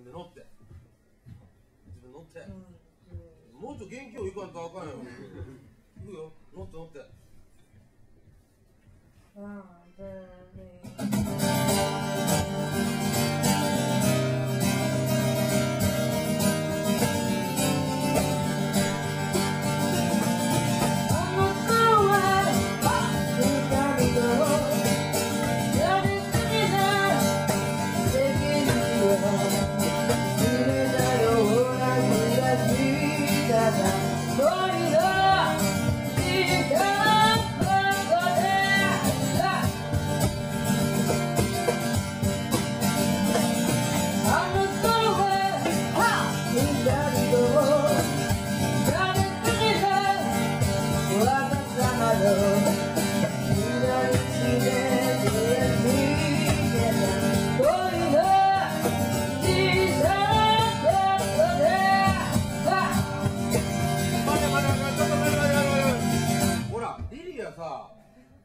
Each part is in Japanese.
分で乗って。自分乗って、もうちょっと元気をいかんとあかんよ。いくよ。乗って乗って。待て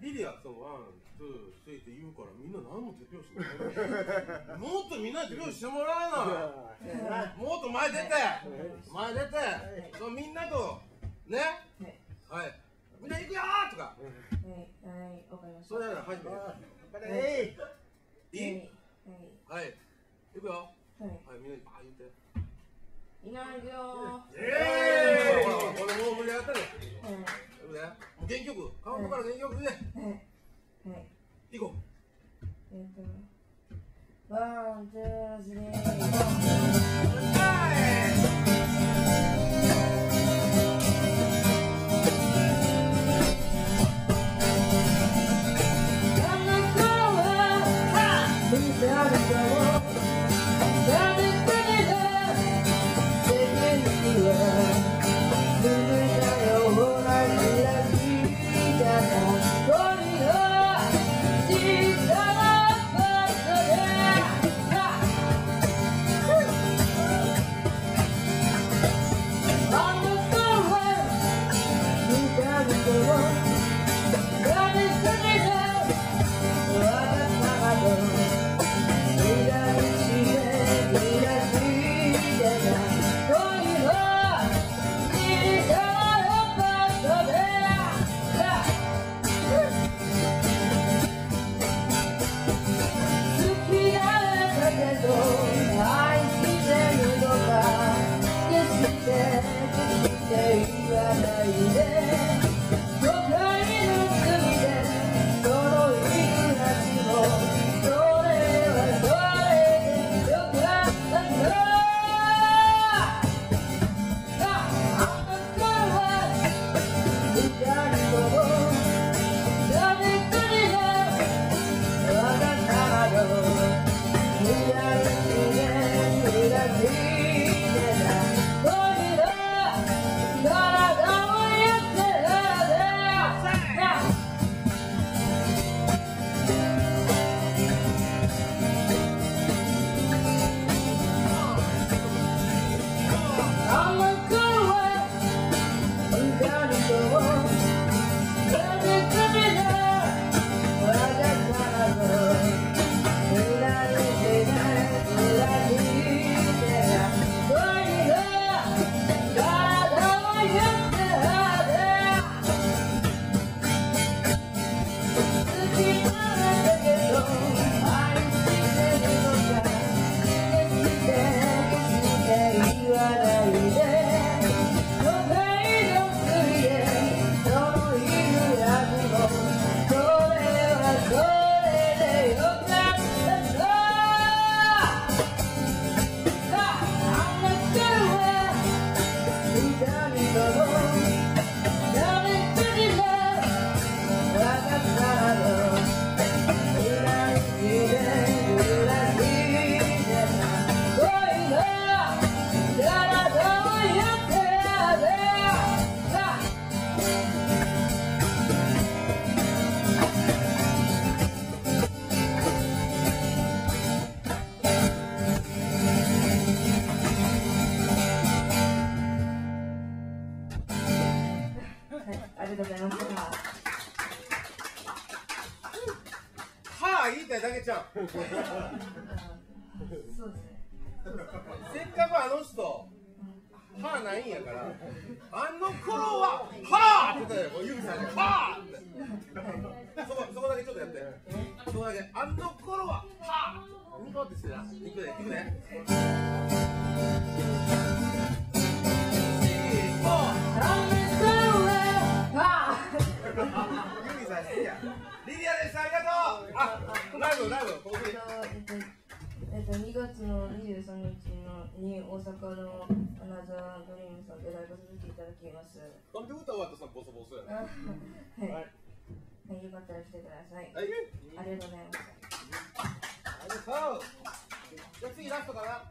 リリアさワンツースリーって言うからみんな何も手拍子しないもっとみんな手拍子してもらわな。もっと前出て前出てそうみんなとね。はい。みんな行くよーとか。それなら初めて。い。い。はい。行くよ。はい。みんなにバー言ってい。ないよええー、ほらほらこれもう盛り上がったね行くね。もう元気よくカウントから元気よくね行こう。 one、two、three、あはあ言いたいだけちゃうそうですね。せっかくあの人歯ないんやからあの頃は歯って言ったよもう指さして歯って。そこそこだけちょっとやって。そこだけ。あの頃は歯ニコってしてな行くで行くで。さしてやリリアでしたありがとう。あライブライブここでえっと、2月の23日のに大阪のアナザードリームさんでライブさせていただきます。なんで歌終わったさボソボソやあねはい、はい、よかったらしてください。はい。ありがとうござい。ます。ありがとうじゃあ次ラストかな